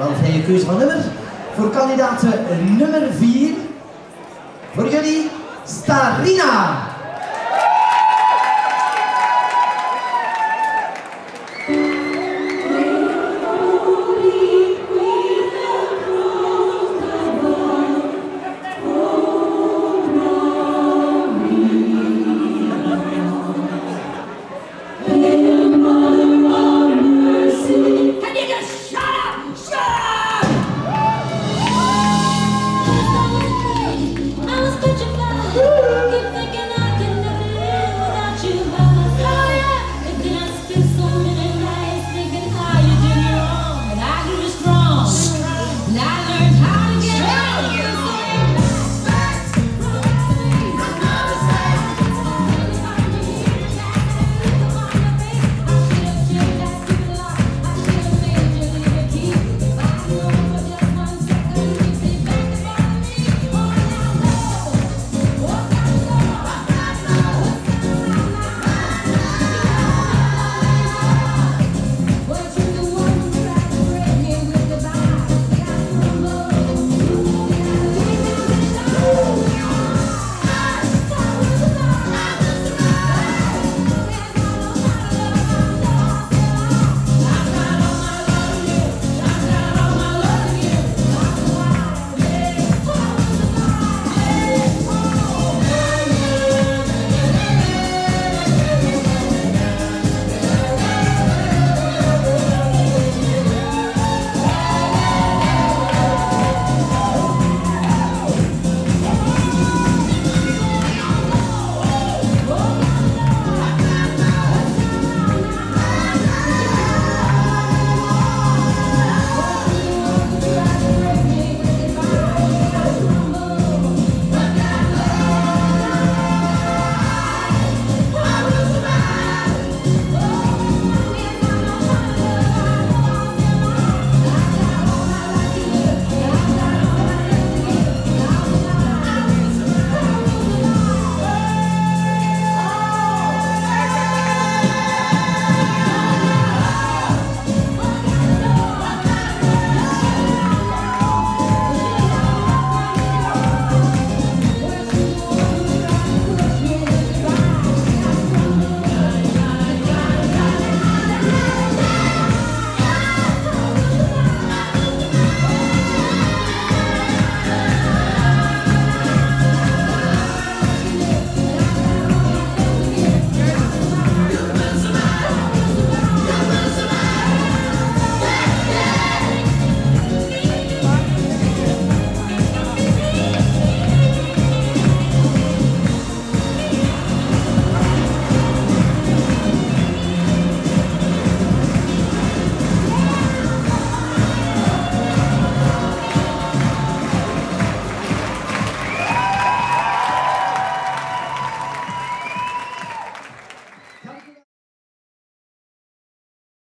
Dan zijn je keuze van nummer. Voor kandidaat nummer 4. Voor jullie, Starina.